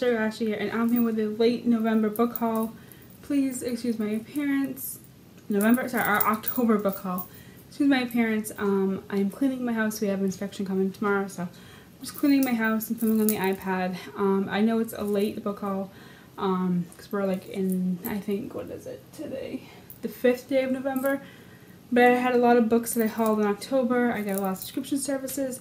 sister here, and I'm here with a late November book haul. Please excuse my appearance. November, sorry, our October book haul. Excuse my appearance. Um, I'm cleaning my house. We have an inspection coming tomorrow, so I'm just cleaning my house and filming on the iPad. Um, I know it's a late book haul because um, we're like in, I think, what is it today? The 5th day of November. But I had a lot of books that I hauled in October. I got a lot of subscription services.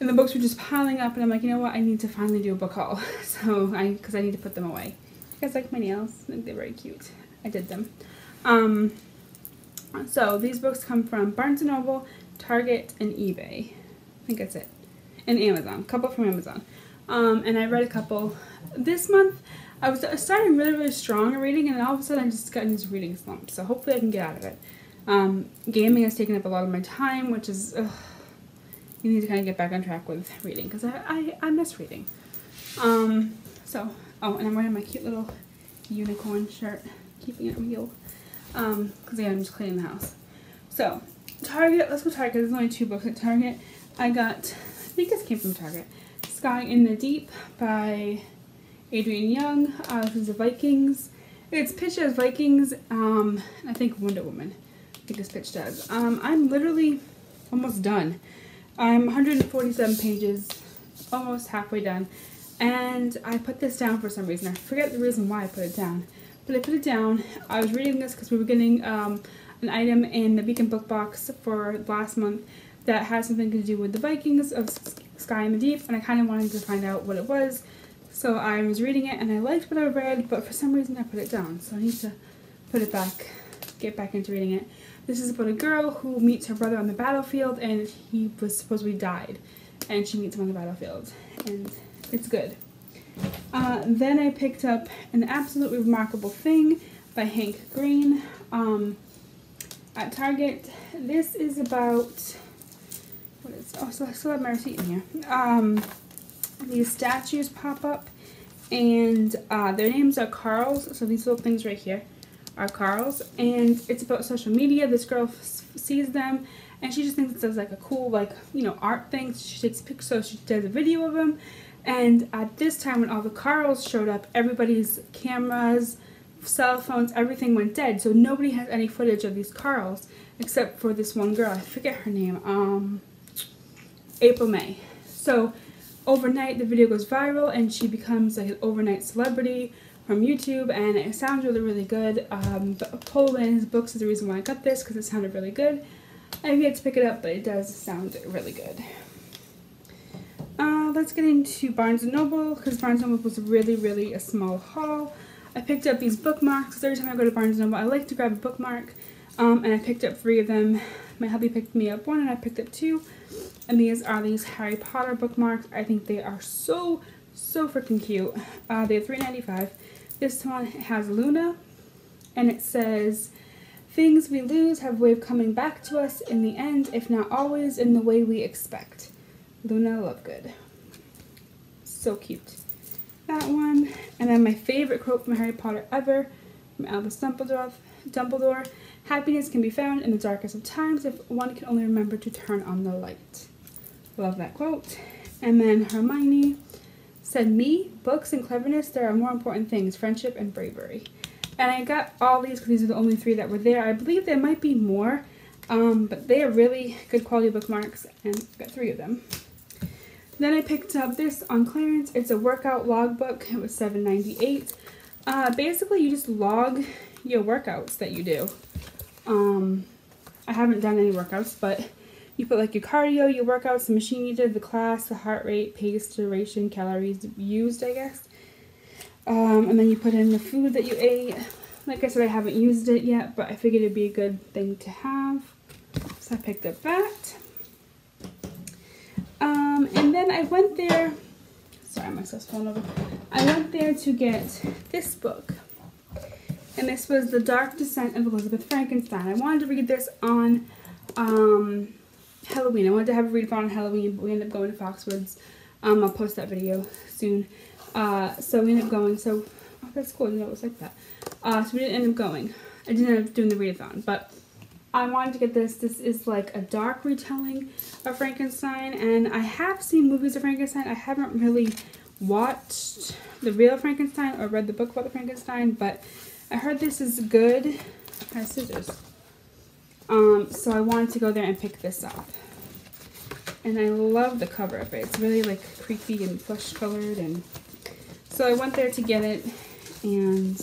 And the books were just piling up, and I'm like, you know what? I need to finally do a book haul. So I, because I need to put them away. You guys like my nails? They're very cute. I did them. Um, so these books come from Barnes & Noble, Target, and eBay. I think that's it. And Amazon. A couple from Amazon. Um, and I read a couple. This month, I was starting really, really strong at reading, and then all of a sudden I just got into reading slump. So hopefully I can get out of it. Um, gaming has taken up a lot of my time, which is... Ugh, you need to kind of get back on track with reading because I, I, I miss reading. Um, so, oh, and I'm wearing my cute little unicorn shirt, keeping it real. Um, because yeah, I'm just cleaning the house. So, Target, let's go Target. There's only two books at Target. I got, I think this came from Target. Sky in the Deep by Adrienne Young. Uh, this is the Vikings. It's pitched as Vikings, um, I think Wonder Woman. I think it's pitched as. Um, I'm literally almost done. I'm 147 pages, almost halfway done, and I put this down for some reason. I forget the reason why I put it down, but I put it down. I was reading this because we were getting um, an item in the Beacon Book Box for last month that had something to do with the Vikings of Sky in the Deep, and I kind of wanted to find out what it was. So I was reading it, and I liked what I read, but for some reason I put it down. So I need to put it back, get back into reading it. This is about a girl who meets her brother on the battlefield and he was supposedly died. And she meets him on the battlefield. And it's good. Uh, then I picked up An Absolutely Remarkable Thing by Hank Green um, at Target. This is about, what is, oh, so I still have my receipt in here. Um, these statues pop up and uh, their names are Carl's. So these little things right here are Carl's, and it's about social media. This girl sees them, and she just thinks it's like a cool, like, you know, art thing. She takes pictures, so she does a video of them. And at this time, when all the Carls showed up, everybody's cameras, cell phones, everything went dead. So nobody has any footage of these Carls except for this one girl. I forget her name. Um, April May. So overnight, the video goes viral, and she becomes like an overnight celebrity from YouTube and it sounds really, really good. Um, books is the reason why I got this because it sounded really good. I have yet to pick it up, but it does sound really good. Uh, let's get into Barnes & Noble because Barnes & Noble was really, really a small haul. I picked up these bookmarks. Every time I go to Barnes & Noble, I like to grab a bookmark. Um, and I picked up three of them. My hubby picked me up one and I picked up two. And these are these Harry Potter bookmarks. I think they are so, so freaking cute. Uh, they're $3.95. This one has Luna, and it says, Things we lose have a way of coming back to us in the end, if not always, in the way we expect. Luna Lovegood. So cute. That one. And then my favorite quote from Harry Potter ever, from Albus Dumbledore, Dumbledore. Happiness can be found in the darkest of times if one can only remember to turn on the light. Love that quote. And then Hermione said, Me, books, and cleverness, there are more important things friendship and bravery. And I got all these because these are the only three that were there. I believe there might be more, um, but they are really good quality bookmarks, and I got three of them. Then I picked up this on clearance. It's a workout logbook. It was $7.98. Uh, basically, you just log your workouts that you do. Um, I haven't done any workouts, but you put like your cardio, your workouts, the machine you did, the class, the heart rate, pace, duration, calories used, I guess. Um, and then you put in the food that you ate. Like I said, I haven't used it yet, but I figured it'd be a good thing to have. So I picked up that. Um, and then I went there, sorry, my cell's falling over. I went there to get this book. And this was The Dark Descent of Elizabeth Frankenstein. I wanted to read this on um, Halloween. I wanted to have a read on Halloween, but we ended up going to Foxwoods. Um, I'll post that video soon. Uh, so we ended up going. So oh, that's cool. You know, it was like that. Uh, so we didn't end up going. I didn't end up doing the readathon, but I wanted to get this. This is like a dark retelling of Frankenstein, and I have seen movies of Frankenstein. I haven't really watched the real Frankenstein or read the book about the Frankenstein, but I heard this is good. I scissors. Um, so I wanted to go there and pick this up. And I love the cover of it. It's really like creepy and flesh colored and so I went there to get it and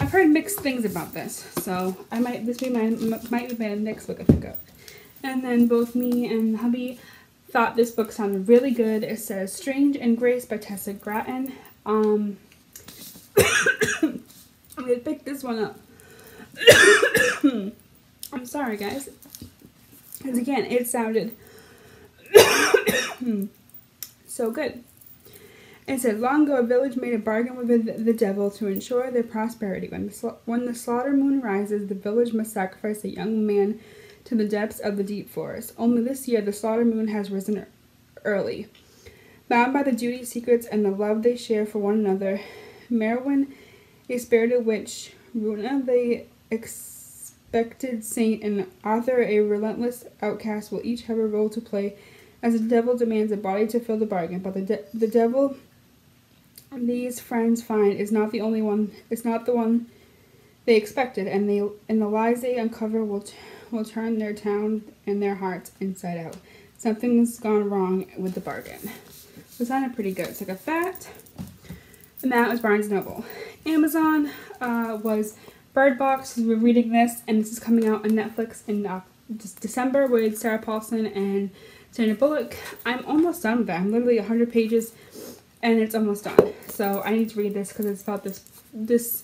I've heard mixed things about this. So I might this be my might be my next book I pick up. And then both me and hubby thought this book sounded really good. It says Strange and Grace by Tessa Gratton. Um I'm gonna pick this one up. I'm sorry guys. Because again, it sounded so good. It said, Long ago, a village made a bargain with the devil to ensure their prosperity. When the, when the slaughter moon rises, the village must sacrifice a young man to the depths of the deep forest. Only this year, the slaughter moon has risen early. Bound by the duty secrets and the love they share for one another, Mairwen, a spirited witch, Runa, the expected saint, and Arthur, a relentless outcast, will each have a role to play as the devil demands a body to fill the bargain. But the, de- the devil these friends find is not the only one is not the one they expected and they and the lies they uncover will will turn their town and their hearts inside out. Something's gone wrong with the bargain. It sounded pretty good. So i got that. And that was barnes noble. Amazon uh, was bird box we're reading this and this is coming out on netflix in uh, december with sarah paulson and sandra bullock i'm almost done with that i'm literally 100 pages and it's almost done. So I need to read this because it's about this this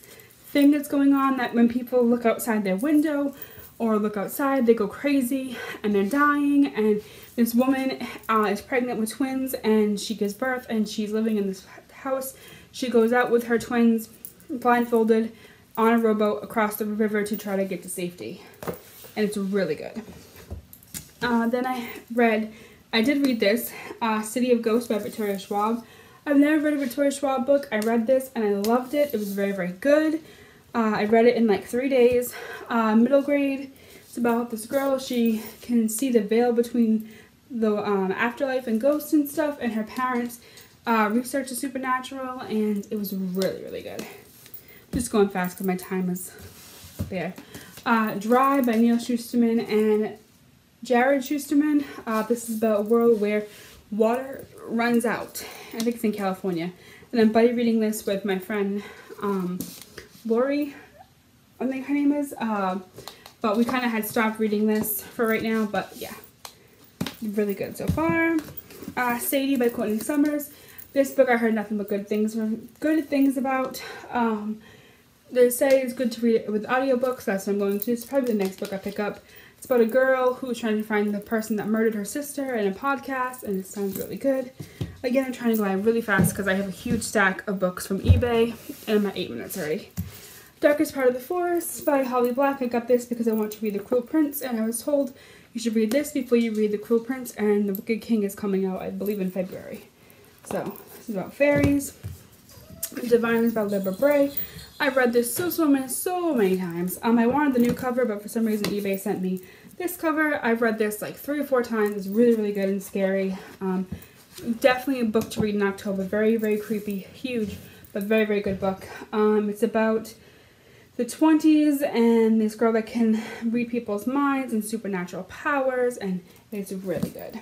thing that's going on that when people look outside their window or look outside, they go crazy and they're dying. And this woman uh, is pregnant with twins and she gives birth and she's living in this house. She goes out with her twins blindfolded on a rowboat across the river to try to get to safety. And it's really good. Uh, then I read, I did read this, uh, City of Ghosts by Victoria Schwab. I've never read a Victoria Schwab book. I read this and I loved it. It was very, very good. Uh, I read it in like three days. Uh, middle grade. It's about this girl. She can see the veil between the um, afterlife and ghosts and stuff, and her parents uh, research the supernatural, and it was really, really good. Just going fast because my time is there. Uh, Dry by Neal Shusterman and Jarrod Shusterman. Uh, this is about a world where water runs out. I think it's in California. And I'm buddy reading this with my friend um, Lori, I think her name is. Uh, but we kind of had stopped reading this for right now. But yeah, really good so far. Uh, Sadie by Courtney Summers. This book I heard nothing but good things good things about. Um, they say it's good to read it with audiobooks. That's what I'm going to. It's probably the next book I pick up. It's about a girl who's trying to find the person that murdered her sister in a podcast, and it sounds really good. Again, I'm trying to go really fast because I have a huge stack of books from eBay, and I'm at 8 minutes already. Darkest Part of the Forest by Holly Black. I got this because I want to read The Cruel Prince, and I was told you should read this before you read The Cruel Prince, and The Wicked King is coming out, I believe, in February. So, this is about fairies. Diviners by Libba Bray. I've read this so, so many, so many times. Um, I wanted the new cover, but for some reason eBay sent me this cover. I've read this like three or four times. It's really, really good and scary. Um, definitely a book to read in October. Very, very creepy, huge, but very, very good book. Um, it's about the 20s and this girl that can read people's minds and supernatural powers, and it's really good.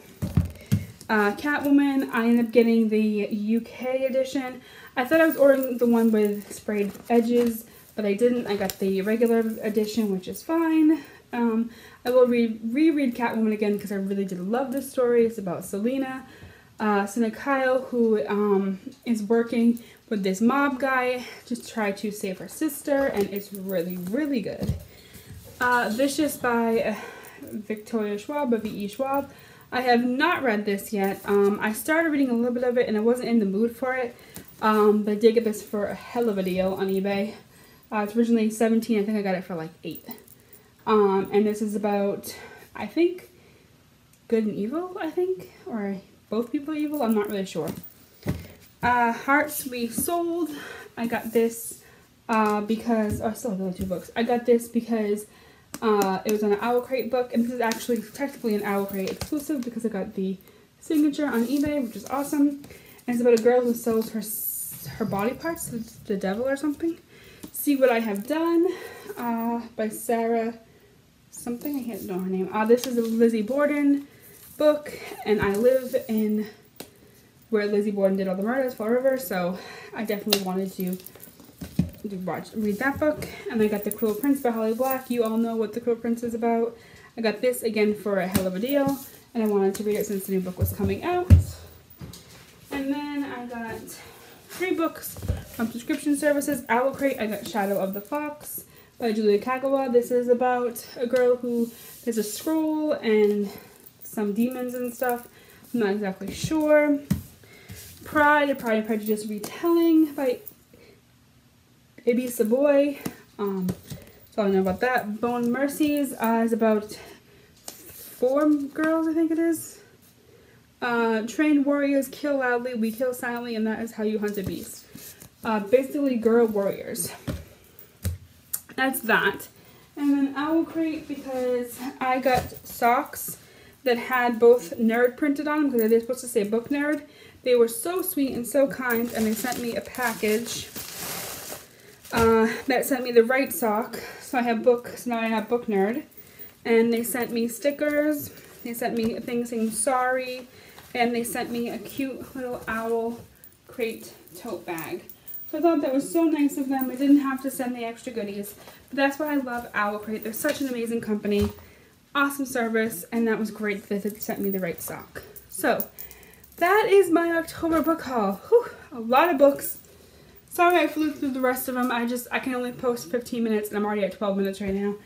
Uh, Catwoman, I ended up getting the UK edition. I thought I was ordering the one with sprayed edges, but I didn't. I got the regular edition, which is fine. Um, I will re- reread Catwoman again because I really did love this story. It's about Selina, uh, Kyle, who um, is working with this mob guy to try to save her sister, and it's really, really good. Uh, Vicious by uh, Victoria Schwab, of V.E. Schwab. I have not read this yet. Um, I started reading a little bit of it and I wasn't in the mood for it. Um, but I did get this for a hell of a deal on eBay. Uh, it's originally 17 I think I got it for like 8 um, and this is about, I think, good and evil, I think, or both people evil, I'm not really sure. Uh, Hearts We Sold, I got this uh, because, oh, I still have the two books. I got this because uh, it was an OwlCrate book, and this is actually technically an OwlCrate exclusive because I got the signature on eBay, which is awesome. And it's about a girl who sells her her body parts to the devil or something. See What I Have Done uh, by Sarah something. I can't know her name. Uh, this is a Lizzie Borden book, and I live in where Lizzie Borden did all the murders, Fall River, so I definitely wanted to watch read that book. And I got The Cruel Prince by Holly Black. You all know what The Cruel Prince is about. I got this again for a hell of a deal, and I wanted to read it since the new book was coming out. And then I got three books from subscription services. Owlcrate, I got Shadow of the Fox by Julia Kagawa. This is about a girl who there's a scroll and some demons and stuff. I'm not exactly sure. Pride, Pride and Prejudice retelling by Ibi Zoboi. Um, so I know about that. Bone Mercies uh, is about four girls, I think it is. Uh, trained warriors kill loudly, we kill silently, and that is how you hunt a beast. Uh, basically, girl warriors. That's that. And then Owl Crate because I got socks that had both nerd printed on them because they're supposed to say book nerd. They were so sweet and so kind, and they sent me a package uh, that sent me the right sock. So I have book, so now I have book nerd. And they sent me stickers. They sent me things saying sorry. And they sent me a cute little owl crate tote bag. So I thought that was so nice of them. I didn't have to send the extra goodies. But that's why I love Owl Crate. They're such an amazing company. Awesome service. And that was great that they sent me the right sock. So that is my October book haul. Whew, a lot of books. Sorry I flew through the rest of them. I just, I can only post 15 minutes and I'm already at 12 minutes right now.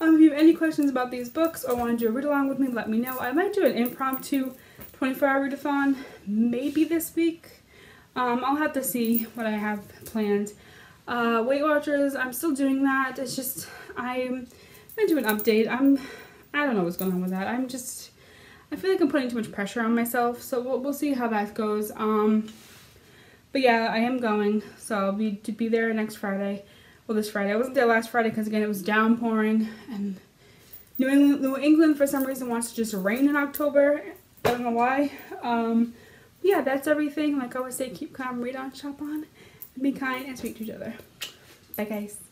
Um, if you have any questions about these books or want to do a read along with me, let me know. I might do an impromptu 24 hour readathon maybe this week. Um, I'll have to see what I have planned. Uh, Weight Watchers, I'm still doing that. It's just, I'm going to do an update. I'm, I don't know what's going on with that. I'm just, I feel like I'm putting too much pressure on myself. So we'll, we'll see how that goes. Um, but yeah, I am going. So I'll be, to be there next Friday. Well, this Friday. I wasn't there last Friday because, again, it was downpouring. And New England, New England, for some reason, wants to just rain in October. I don't know why. Um, yeah, that's everything. Like I always say, keep calm, read on, shop on, and be kind and speak to each other. Bye, guys.